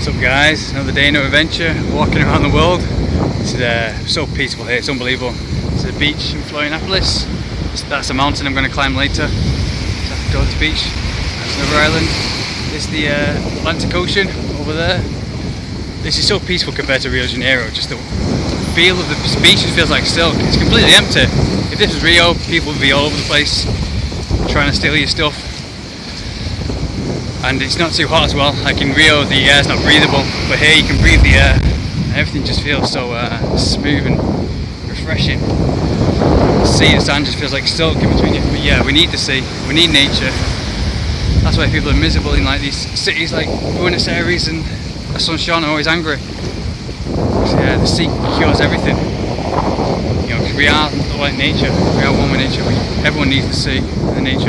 What's up guys, another day, another adventure, walking around the world. It's uh, so peaceful here, it's unbelievable. It's a beach in Florianopolis. That's a mountain I'm going to climb later. To the beach. That's another island. This is the uh, Atlantic Ocean over there. This is so peaceful compared to Rio de Janeiro. Just the feel of the beach just feels like silk. It's completely empty. If this was Rio, people would be all over the place trying to steal your stuff and it's not too hot as well. Like in Rio, the air is not breathable, but here you can breathe the air. And everything just feels so uh, smooth and refreshing. The sea, the sand just feels like silk in between you. But yeah, we need the sea. We need nature. That's why people are miserable in like these cities like Buenos Aires and Asuncion are always angry. So yeah, the sea cures everything. You know, because we are like nature. We are one with nature. We, everyone needs the sea and the nature.